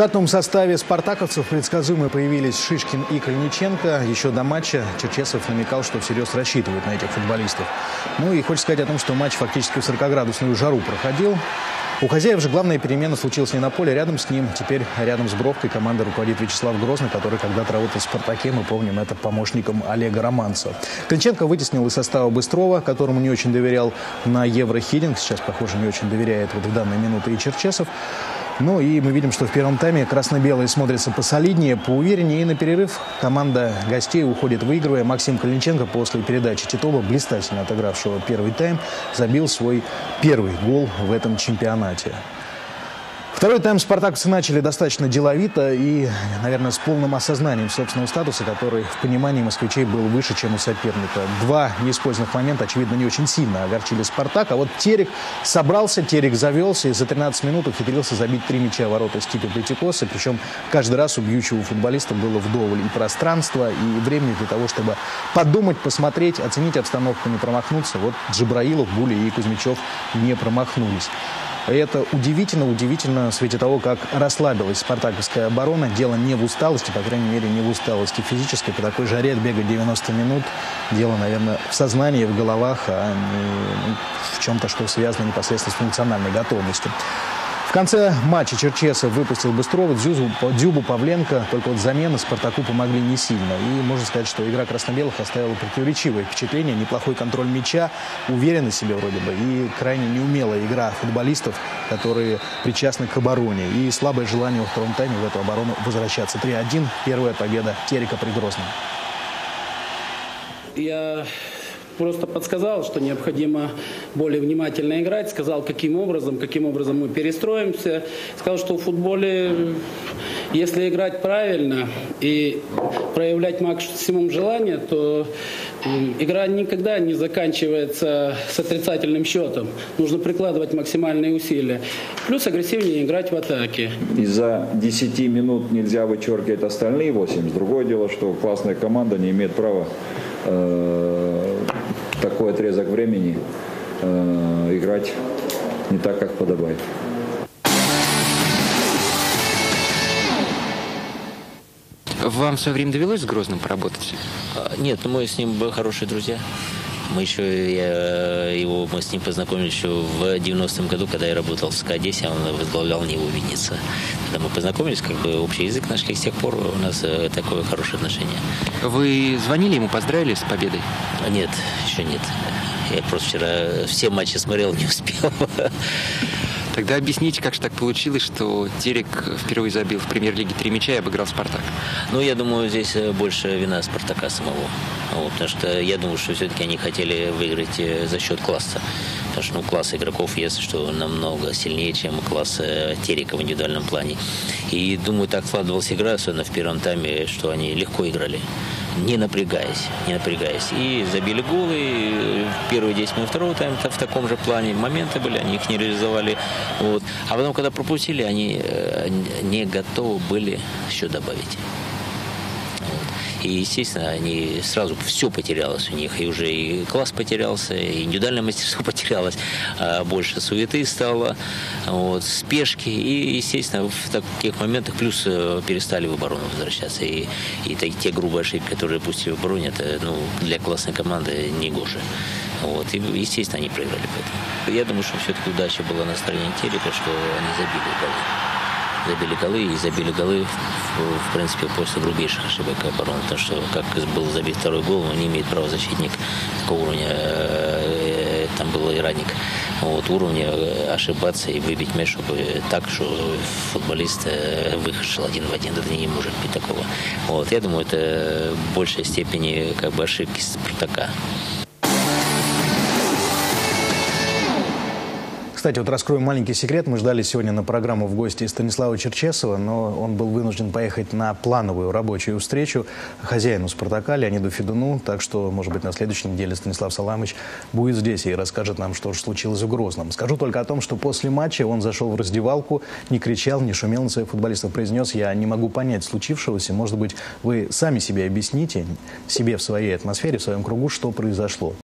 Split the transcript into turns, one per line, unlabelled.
штатном составе спартаковцев предсказуемо появились Шишкин и Кальниченко. Еще до матча Черчесов намекал, что всерьез рассчитывает на этих футболистов. Ну и хочется сказать о том, что матч фактически в 40-градусную жару проходил. У хозяев же главная перемена случилась не на поле, рядом с ним. Теперь рядом с Бровкой команда руководит Вячеслав Грозный, который когда-то работал в «Спартаке». Мы помним это помощником Олега Романцева. Клинченко вытеснил из состава Быстрова, которому не очень доверял на Еврохидинг. Сейчас, похоже, не очень доверяет вот в данные минуты и Черчесов. Ну и мы видим, что в первом тайме красно-белые смотрятся посолиднее, поувереннее. И на перерыв команда гостей уходит выигрывая. Максим Калинченко после передачи Титова, блистательно отыгравшего первый тайм, забил свой первый гол в этом чемпионате. Второй тайм спартаковцы начали достаточно деловито и, наверное, с полным осознанием собственного статуса, который в понимании москвичей был выше, чем у соперника. Два неиспользованных момента, очевидно, не очень сильно огорчили «Спартак». А вот Терек собрался, Терек завелся и за 13 минут ухитрился забить три мяча ворота Стипа Плетикоса. Причем каждый раз у бьющего футболиста было вдоволь и пространства, и времени для того, чтобы подумать, посмотреть, оценить обстановку, не промахнуться. Вот Джабраилов, Були и Кузьмичев не промахнулись. И это удивительно, удивительно в свете того, как расслабилась спартаковская оборона. Дело не в усталости, по крайней мере, не в усталости физической. По такой жаре бегать 90 минут. Дело, наверное, в сознании, в головах, а не в чем-то, что связано непосредственно с функциональной готовностью. В конце матча Черчесов выпустил Быстрова, Дзюбу, Дзюбу Павленко. Только вот замены Спартаку помогли не сильно. И можно сказать, что игра красно-белых оставила противоречивое впечатление. Неплохой контроль мяча, уверенность себе вроде бы. И крайне неумелая игра футболистов, которые причастны к обороне. И слабое желание во втором тайме в эту оборону возвращаться. 3-1. Первая победа Терека при Грозном.
Я просто подсказал, что необходимо более внимательно играть, сказал, каким образом, каким образом мы перестроимся. Сказал, что в футболе, если играть правильно и проявлять максимум желания, то игра никогда не заканчивается с отрицательным счетом. Нужно прикладывать максимальные усилия. Плюс агрессивнее играть в атаке.
Из-за 10 минут нельзя вычеркивать остальные 8. Другое дело, что классная команда не имеет права э, такой отрезок времени э, играть не так, как подобает.
Вам в свое время довелось с Грозным поработать?
А, нет, мы с ним были хорошие друзья. Мы еще, я, его, мы с ним познакомились еще в 90-м году, когда я работал в СКА Одессе, он возглавлял Ниву Винница. Когда мы познакомились, как бы общий язык нашли, с тех пор у нас э, такое хорошее отношение.
Вы звонили ему, поздравили с победой?
Нет, еще нет. Я просто вчера все матчи смотрел, не успел.
Тогда объясните, как же так получилось, что Терек впервые забил в премьер-лиге три мяча и обыграл «Спартак»?
Ну, я думаю, здесь э, больше вина «Спартака» самого. Вот, потому что я думаю, что все-таки они хотели выиграть э, за счет класса. Потому что ну, класс игроков, если что, намного сильнее, чем класс э, Терека в индивидуальном плане. И думаю, так складывалась игра, особенно в первом тайме, что они легко играли не напрягаясь, не напрягаясь. И забили голы. В первые 10 минут второго тайма в таком же плане моменты были, они их не реализовали. Вот. А потом, когда пропустили, они э, не готовы были еще добавить. И, естественно, они сразу все потерялось у них. И уже и класс потерялся, и индивидуальное мастерство потерялось, а больше суеты стало, вот, спешки. И, естественно, в таких моментах плюс э, перестали в оборону возвращаться. И, и те грубые ошибки, которые пустили в обороне, это ну, для классной команды не гоже. Вот. И, естественно, они проиграли поэтому. Я думаю, что все-таки удача была на стороне Терека, что они забили голы забили голы и забили голы, в, в принципе, после грубейших ошибок обороны. Потому что, как был забит второй гол, он не имеет права защитник такого уровня, э, там был и ранник, вот, уровня ошибаться и выбить мяч, чтобы так, что футболист э, вышел один в один. Это не может быть такого. Вот, я думаю, это в большей степени как бы ошибки Спартака.
Кстати, вот раскроем маленький секрет. Мы ждали сегодня на программу в гости Станислава Черчесова, но он был вынужден поехать на плановую рабочую встречу хозяину «Спартака» Леониду Федуну. Так что, может быть, на следующей неделе Станислав Саламович будет здесь и расскажет нам, что же случилось в Грозном. Скажу только о том, что после матча он зашел в раздевалку, не кричал, не шумел на своих футболистов, произнес, я не могу понять случившегося. Может быть, вы сами себе объясните, себе в своей атмосфере, в своем кругу, что произошло.